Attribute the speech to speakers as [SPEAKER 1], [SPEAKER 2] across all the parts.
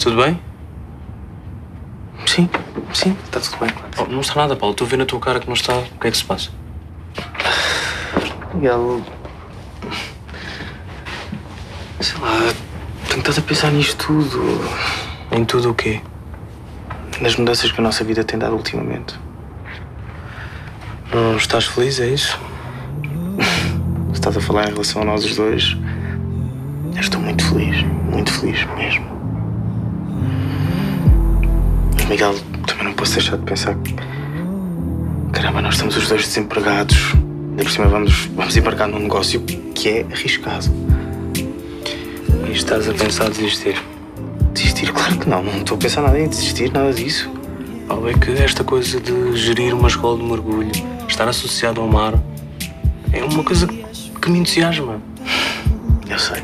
[SPEAKER 1] Tudo bem?
[SPEAKER 2] Sim, sim, está tudo bem.
[SPEAKER 1] Oh, não está nada, Paulo. Estou a ver na tua cara que não está. O que é que se passa?
[SPEAKER 2] Miguel. Sei lá, tenho estado a pensar nisto tudo.
[SPEAKER 1] Em tudo o quê?
[SPEAKER 2] Nas mudanças que a nossa vida tem dado ultimamente.
[SPEAKER 1] Não estás feliz, é isso?
[SPEAKER 2] Se estás a falar em relação a nós os dois, eu estou muito feliz. Muito feliz mesmo. Mas, Miguel, também não posso deixar de pensar que. Caramba, nós estamos os dois desempregados. Ainda por cima vamos, vamos embarcar num negócio que é arriscado.
[SPEAKER 1] E estás a pensar desistir?
[SPEAKER 2] Desistir? Claro que não. Não estou a pensar nada em desistir, nada disso.
[SPEAKER 1] Paulo, é que esta coisa de gerir uma escola de mergulho, estar associado ao mar, é uma coisa que me entusiasma.
[SPEAKER 2] Eu sei.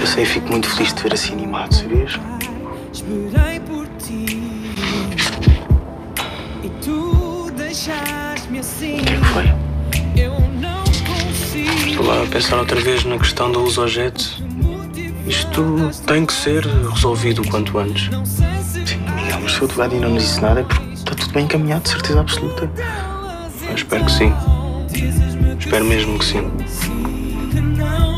[SPEAKER 2] Eu sei e fico muito feliz de ver assim animado, sabias?
[SPEAKER 3] Ti e tu deixaste-me assim.
[SPEAKER 2] O que que foi?
[SPEAKER 3] Eu não consigo.
[SPEAKER 1] Estou lá a pensar outra vez na questão da uso-objeto. Isto tem que ser resolvido o quanto antes.
[SPEAKER 3] Não
[SPEAKER 2] Sim, Miguel, mas se o advogado ainda não disse nada é porque está tudo bem encaminhado, de certeza absoluta.
[SPEAKER 1] Eu espero que sim. Espero mesmo que sim.
[SPEAKER 3] não